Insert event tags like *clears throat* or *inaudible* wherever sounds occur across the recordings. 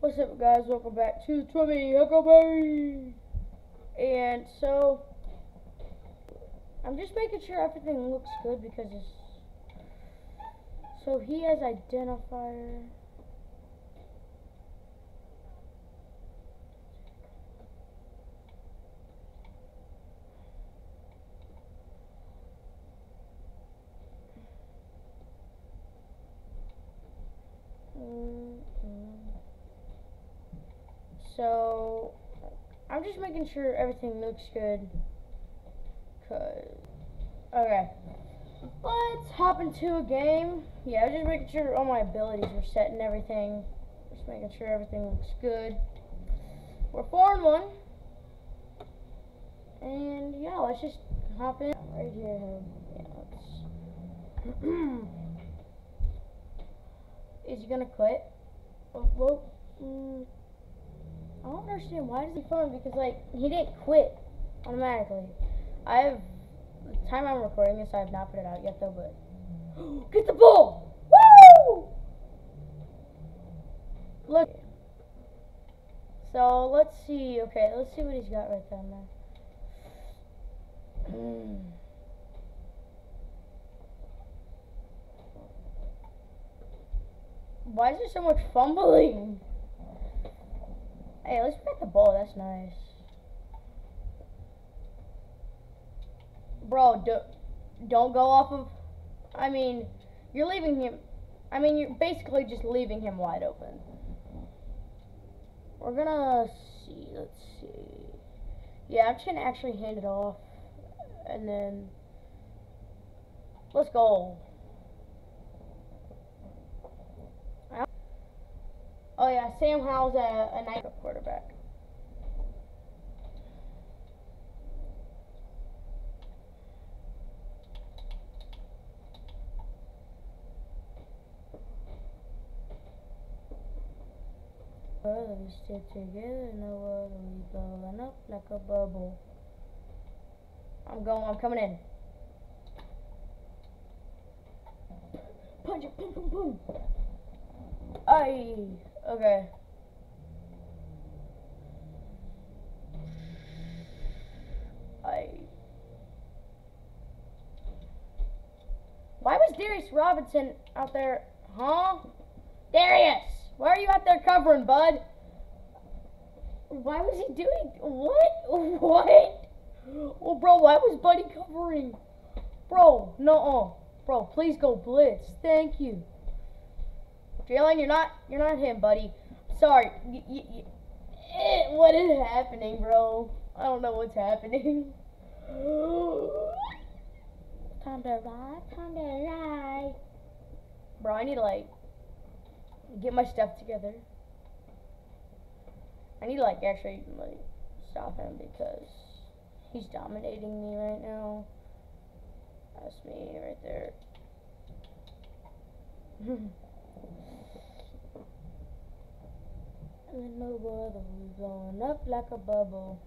What's up, guys? Welcome back to Twimmy Huckleberry. And so, I'm just making sure everything looks good because it's. So he has identifier. So, I'm just making sure everything looks good. Cause, okay. Let's hop into a game. Yeah, just making sure all my abilities are set and everything. Just making sure everything looks good. We're 4 and 1. And yeah, let's just hop in right here. Yeah. *clears throat* Is he gonna quit? Oh. Mm. I don't understand why is he phone because like he didn't quit automatically. I have the time I'm recording this. I have not put it out yet though, but *gasps* get the ball! Woo! Look. So let's see. Okay, let's see what he's got right there. Mm. Why is there so much fumbling? Hey, let's get the ball. That's nice. Bro, do, don't go off of... I mean, you're leaving him... I mean, you're basically just leaving him wide open. We're gonna see. Let's see. Yeah, I'm just gonna actually hand it off. And then... Let's go. Oh yeah, Sam Howell's a, a nice quarterback. Brother, we stick together in the world and we blowing up like a bubble. I'm going, I'm coming in. Punch it, boom, boom, boom. Aye. Okay. I. Why was Darius Robinson out there? Huh? Darius! Why are you out there covering, bud? Why was he doing. What? *laughs* What? Oh, bro, why was Buddy covering? Bro, no, -uh. Bro, please go blitz. Thank you. Jalen, you're not you're not him, buddy. Sorry. Y eh, what is happening, bro? I don't know what's happening. time to ride, time to ride. Bro, I need to like get my stuff together. I need to like actually like stop him because he's dominating me right now. That's me right there. *laughs* And no bubble blowing up like a bubble.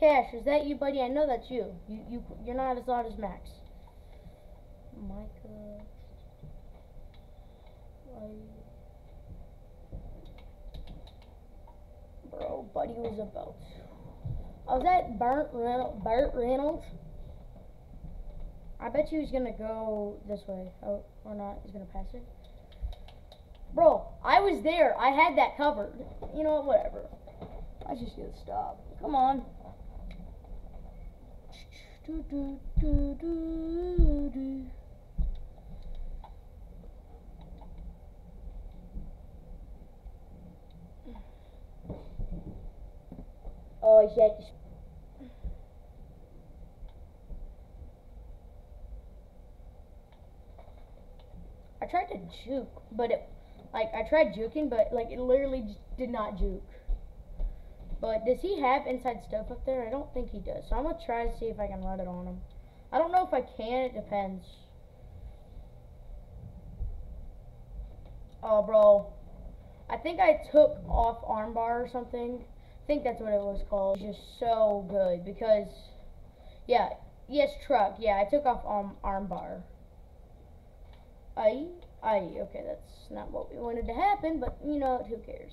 Cash, is that you, buddy? I know that's you. You you you're not as loud as Max. Micah. Bro, buddy was about. Oh, was that Burt Reynolds? Burt Reynolds? I bet you he's gonna go this way. Oh, or not? He's gonna pass it. Bro, I was there. I had that covered. You know what? Whatever. I just gotta stop. Come on. Oh, shit. I tried to juke, but it like, I tried juking, but, like, it literally did not juke. But does he have inside stuff up there? I don't think he does. So I'm going to try to see if I can run it on him. I don't know if I can. It depends. Oh, bro. I think I took off armbar or something. I think that's what it was called. Just so good because, yeah, yes, truck. Yeah, I took off um, armbar. I I okay, that's not what we wanted to happen, but you know what, who cares?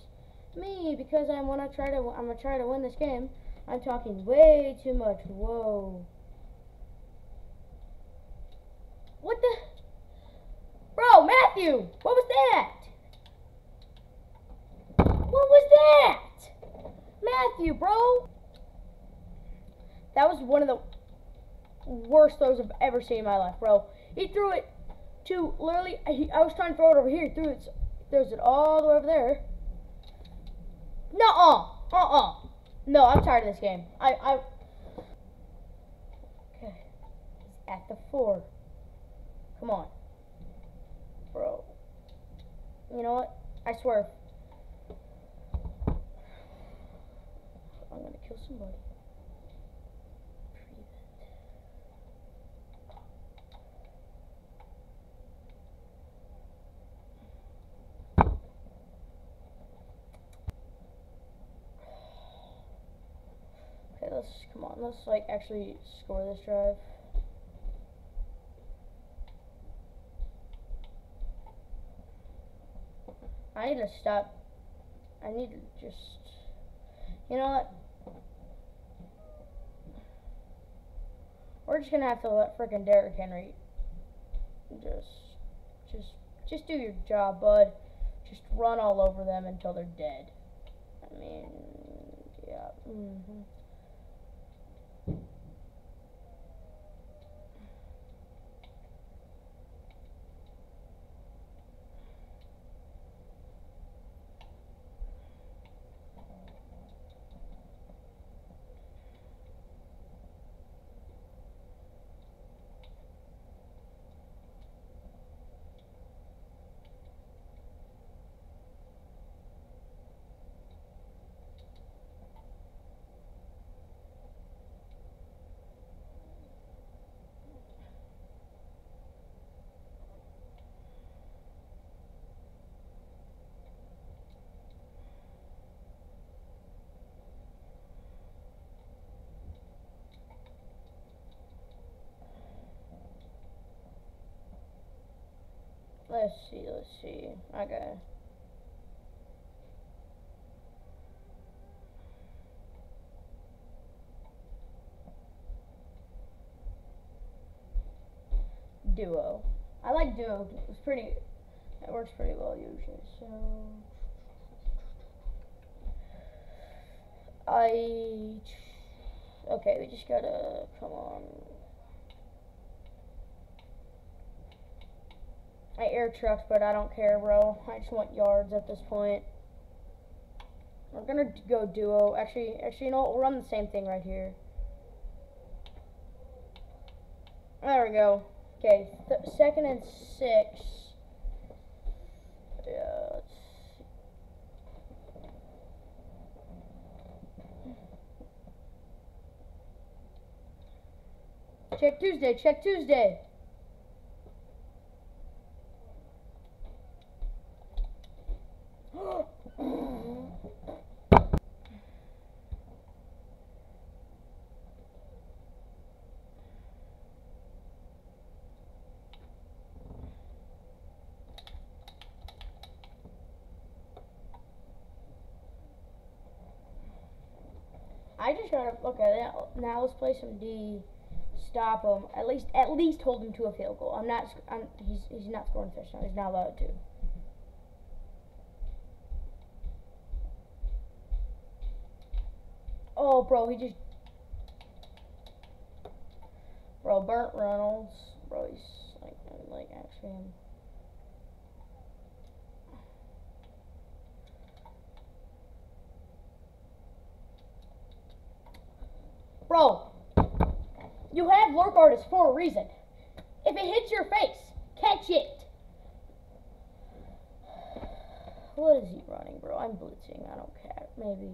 Me, because I want to try to, I'm gonna try to win this game. I'm talking way too much. Whoa. What the? Bro, Matthew, what was that? What was that? Matthew, bro. That was one of the worst throws I've ever seen in my life, bro. He threw it to literally, he, I was trying to throw it over here. He threw it, throws it all the way over there. No, uh, uh, No, I'm tired of this game. I, I. Okay, he's at the four. Come on, bro. You know what? I swear. I'm gonna kill somebody. Let's come on, let's like actually score this drive. I need to stop. I need to just. You know what? We're just gonna have to let freaking Derrick Henry just, just, just do your job, bud. Just run all over them until they're dead. I mean, yeah. Mm -hmm. Let's see, let's see. Okay. Duo. I like Duo. It's pretty, it works pretty well usually, so. I, okay, we just gotta, come on. I air trucked, but I don't care, bro. I just want yards at this point. We're gonna go duo. Actually, actually, you know what? We'll run the same thing right here. There we go. Okay, second and six. Yeah. Check Tuesday. Check Tuesday. At it. Now let's play some D. Stop him. At least, at least hold him to a field goal. I'm not. I'm, he's he's not scoring fish now. He's not allowed to. Oh, bro, he just. Bro, Burt Reynolds. Bro, he's like, like actually Bro, you have lurk artist for a reason. If it hits your face, catch it. What is he running, bro? I'm blitzing. I don't care. Maybe.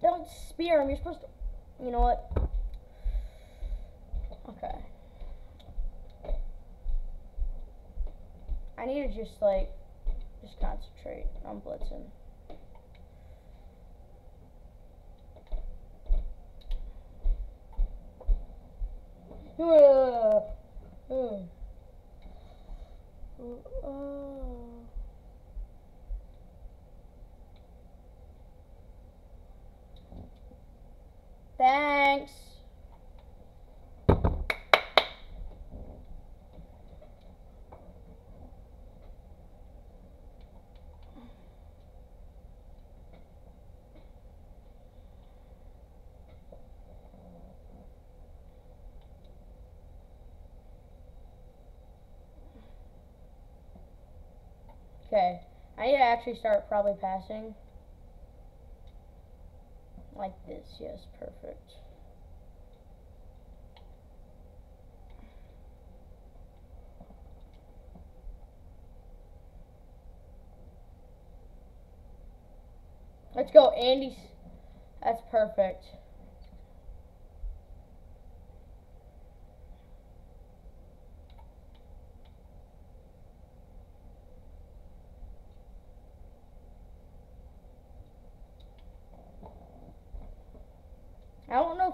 Don't spear him. You're supposed to. You know what? Okay. I need to just like just concentrate on blitzing. Thanks. Okay. I need to actually start probably passing. Like this, yes, perfect. Let's go, Andy. That's perfect.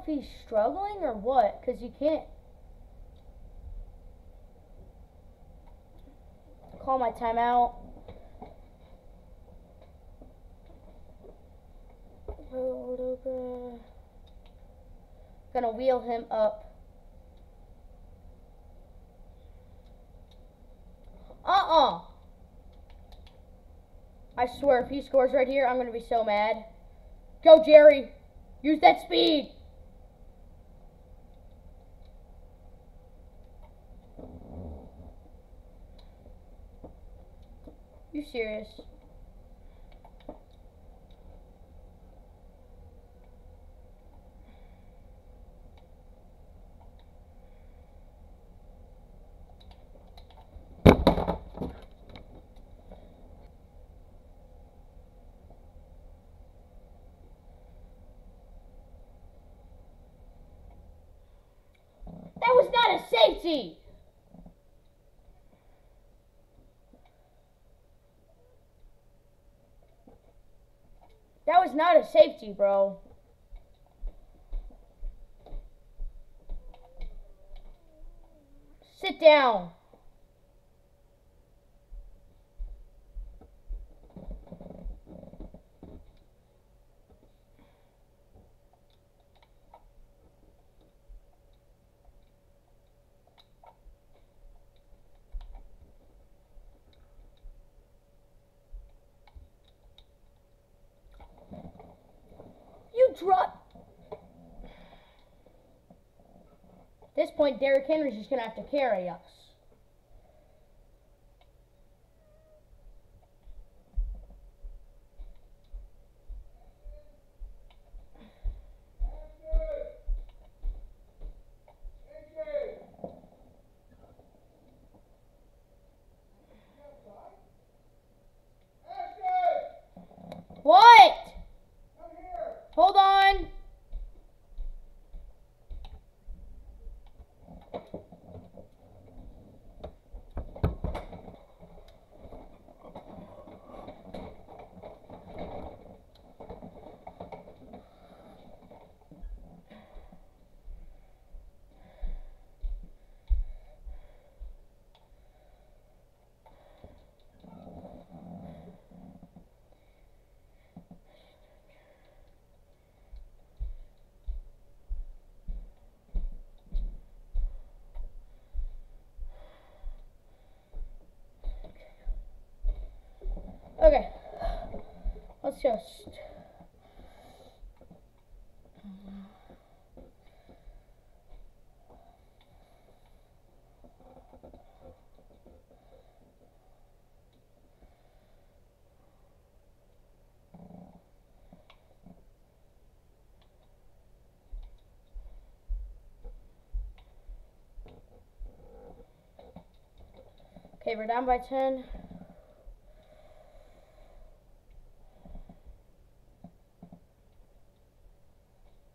He's struggling or what, because you can't call my timeout. Gonna wheel him up. Uh-uh. I swear, if he scores right here, I'm gonna be so mad. Go, Jerry. Use that speed. Serious? That was not a safety. That was not a safety, bro. Sit down. You drop. At this point, Derrick Henry's just gonna have to carry us. What? Hold on. Okay. Let's just. Okay, we're down by 10.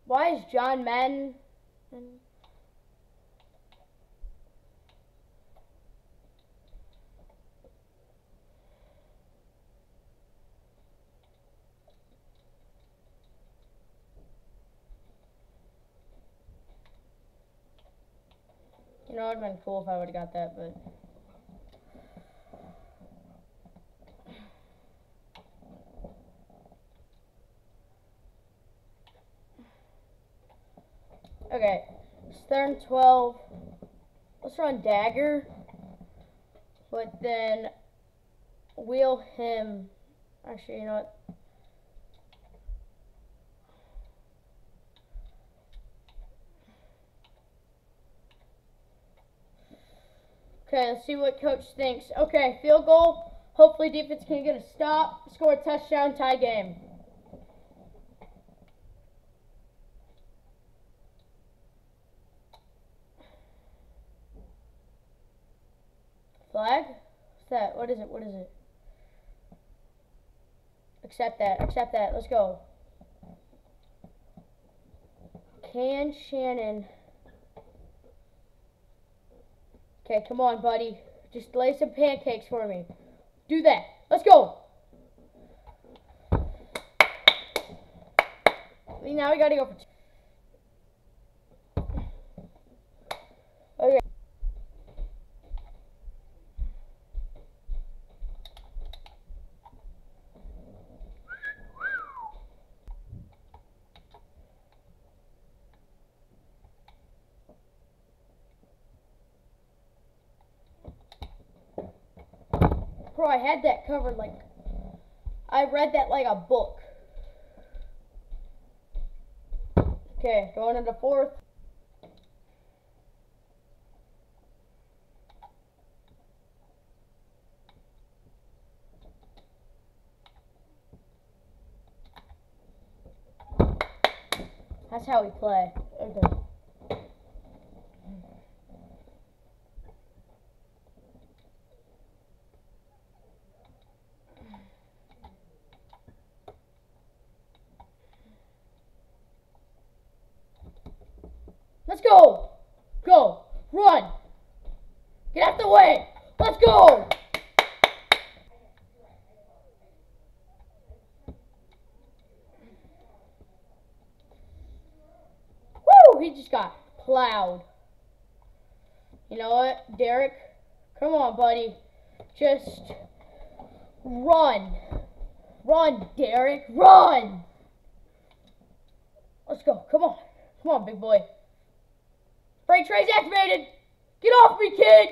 Why is John Madden? You know know, it'd been cool if I would have got that, but. Okay, it's third and 12. Let's run dagger, but then wheel him. Actually, you know what? Okay, let's see what coach thinks. Okay, field goal. Hopefully defense can get a stop, score a touchdown, tie game. Flag? What's that? What is it? What is it? Accept that. Accept that. Let's go. Can Shannon... Okay, come on, buddy. Just lay some pancakes for me. Do that. Let's go. Now we gotta go for Okay. Bro, I had that covered like I read that like a book. Okay, going into fourth. That's how we play. Okay. Let's go! Go! Run! Get out the way! Let's go! Woo! He just got plowed. You know what, Derrick? Come on, buddy. Just run. Run, Derrick. Run! Let's go. Come on. Come on, big boy. Freight train's activated. Get off me, kid.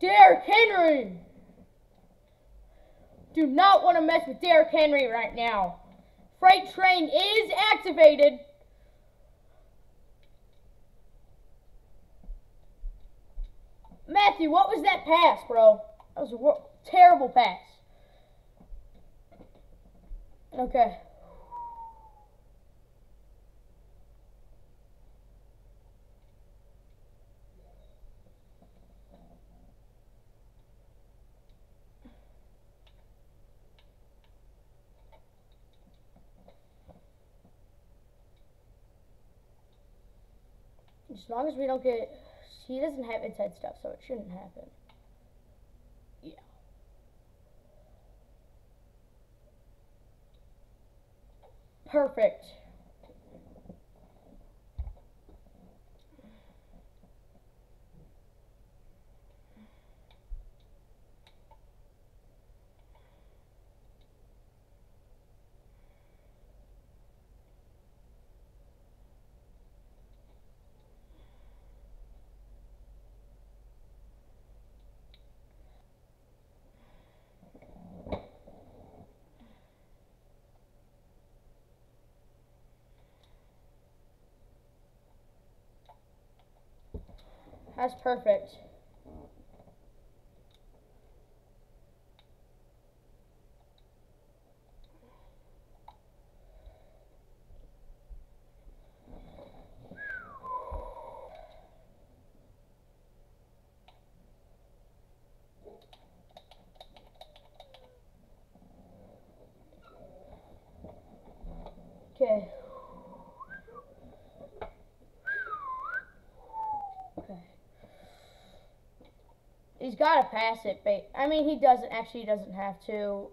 Derrick Henry. Do not want to mess with Derrick Henry right now. Freight train is activated. Matthew, what was that pass, bro? That was a terrible pass. Okay. As long as we don't get. He doesn't have inside stuff, so it shouldn't happen. Yeah. Perfect. That's perfect. Okay. He's got to pass it, but I mean, he doesn't actually. He doesn't have to.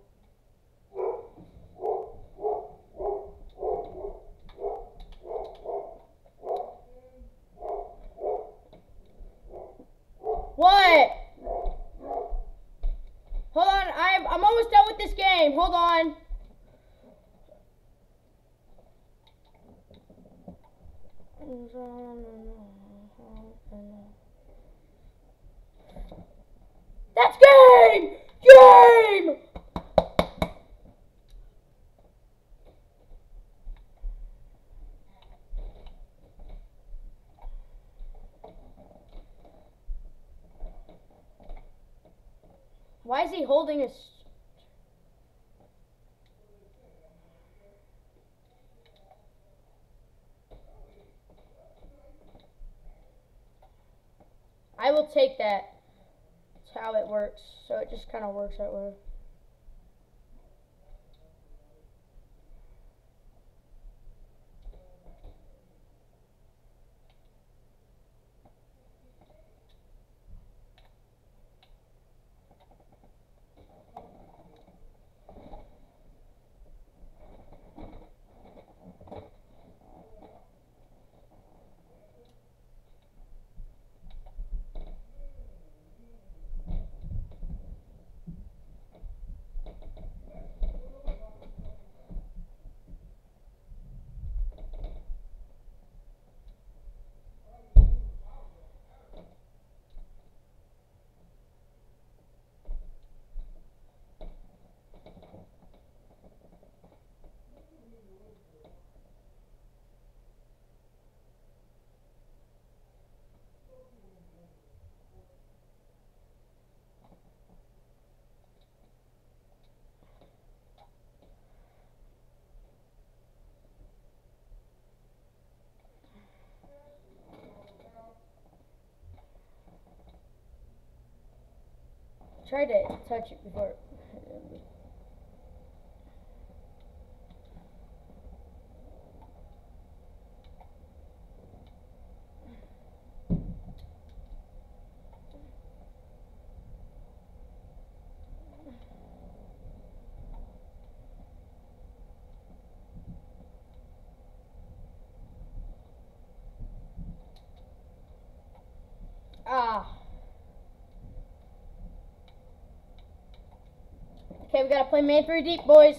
hold on. That's game! Game! Why is he holding his... I will take that. That's how it works. So it just kind of works that way. Tried to touch it before. Ah. Okay, we gotta play man three deep, boys.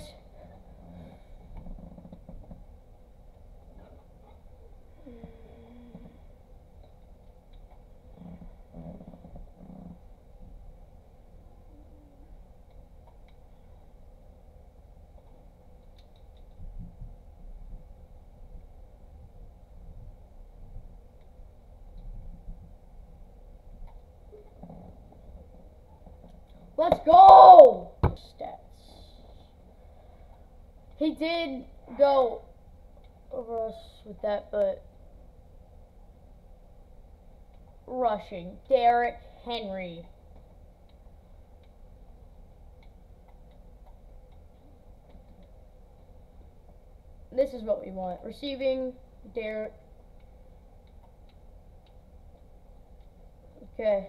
Let's go! Stats. He did go over us with that, but rushing. Derrick Henry. This is what we want. Receiving, Derrick. Okay.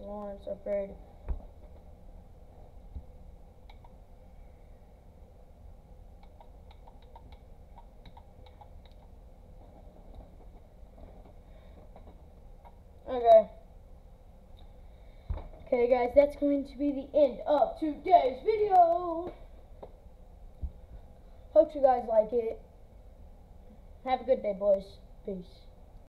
Lawrence are buried. Okay. Okay guys, that's going to be the end of today's video. Hope you guys like it. Have a good day, boys. Peace.